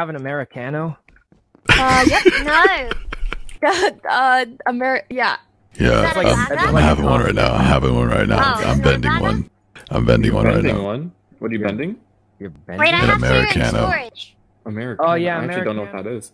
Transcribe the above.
have an Americano? Uh, yep. No. uh, Amer- yeah. Yeah, that a I'm. I'm having one right now. I'm having one right now. Oh, I'm bending one. I'm bending one right now. one. What are you bending? You're bending. Wait, I An have Americano. Americano. Oh, yeah, I actually don't know what that is.